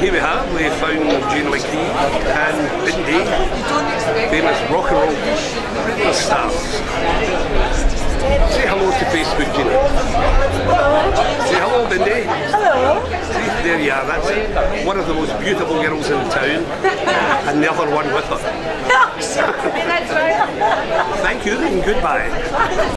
Here we have, we found Gina McKie and Bindi, famous rock and roll stars. Say hello to Facebook, Gina. Say hello, Bindi. Hello. See, there you are, that's it. One of the most beautiful girls in town, and the other one with her. That's right. Thank you and goodbye.